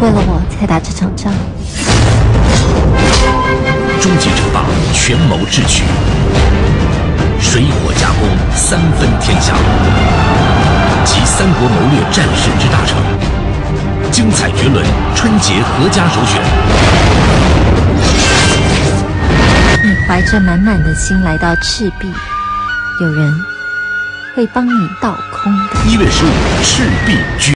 为了我才打这场仗。终极争霸权谋智取。水火夹攻三分天下。集三国谋略战士之大成。精彩绝伦春节合家首选。你怀着满满的心来到赤壁有人会帮你倒空一月十五赤壁